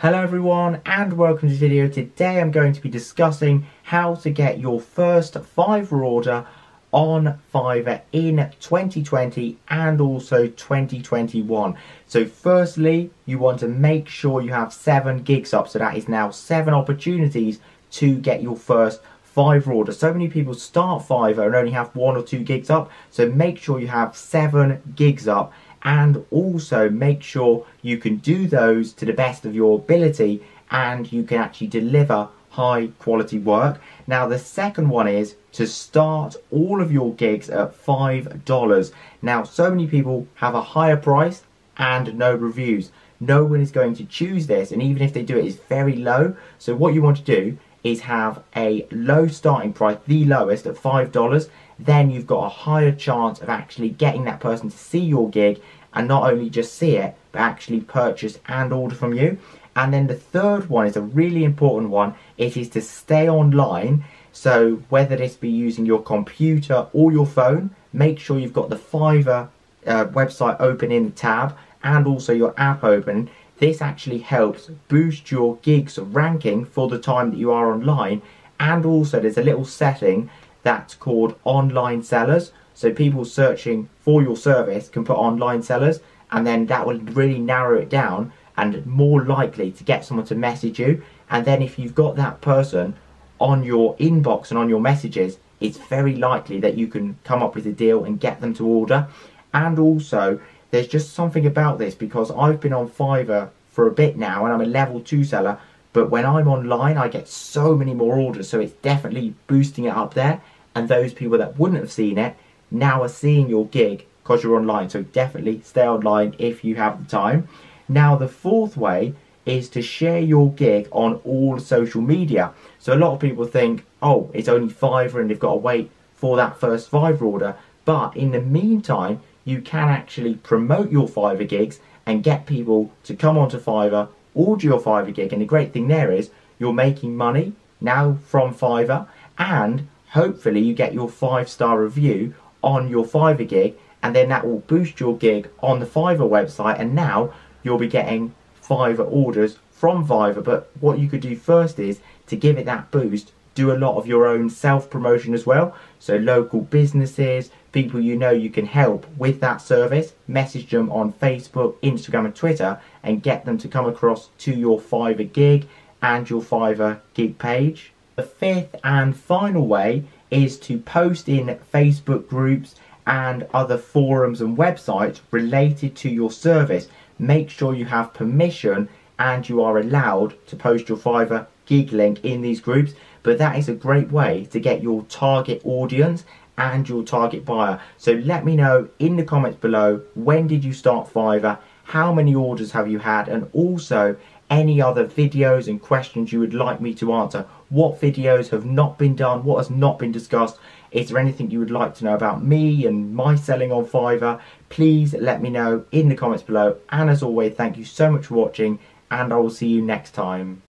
Hello everyone and welcome to this video. Today I'm going to be discussing how to get your first Fiverr order on Fiverr in 2020 and also 2021. So firstly, you want to make sure you have seven gigs up. So that is now seven opportunities to get your first Fiverr order. So many people start Fiverr and only have one or two gigs up. So make sure you have seven gigs up and also make sure you can do those to the best of your ability and you can actually deliver high quality work. Now the second one is to start all of your gigs at $5. Now so many people have a higher price and no reviews. No one is going to choose this and even if they do it's very low. So what you want to do is have a low starting price, the lowest at $5 then you've got a higher chance of actually getting that person to see your gig and not only just see it, but actually purchase and order from you. And then the third one is a really important one. It is to stay online. So whether this be using your computer or your phone, make sure you've got the Fiverr uh, website open in the tab and also your app open. This actually helps boost your gigs ranking for the time that you are online. And also there's a little setting that's called online sellers. So people searching for your service can put online sellers and then that will really narrow it down and more likely to get someone to message you. And then if you've got that person on your inbox and on your messages, it's very likely that you can come up with a deal and get them to order. And also, there's just something about this because I've been on Fiverr for a bit now and I'm a level 2 seller but when I'm online I get so many more orders so it's definitely boosting it up there and those people that wouldn't have seen it now are seeing your gig because you're online. So definitely stay online if you have the time. Now the fourth way is to share your gig on all social media. So a lot of people think, oh, it's only Fiverr and they've got to wait for that first Fiverr order. But in the meantime, you can actually promote your Fiverr gigs and get people to come onto Fiverr, order your Fiverr gig. And the great thing there is you're making money now from Fiverr and hopefully you get your five star review on your Fiverr gig and then that will boost your gig on the Fiverr website and now you'll be getting Fiverr orders from Fiverr. But what you could do first is to give it that boost do a lot of your own self promotion as well. So local businesses people you know you can help with that service message them on Facebook Instagram and Twitter and get them to come across to your Fiverr gig and your Fiverr gig page the fifth and final way is to post in Facebook groups and other forums and websites related to your service. Make sure you have permission and you are allowed to post your Fiverr gig link in these groups. But that is a great way to get your target audience and your target buyer. So let me know in the comments below when did you start Fiverr, how many orders have you had, and also any other videos and questions you would like me to answer. What videos have not been done? What has not been discussed? Is there anything you would like to know about me and my selling on Fiverr? Please let me know in the comments below. And as always, thank you so much for watching and I will see you next time.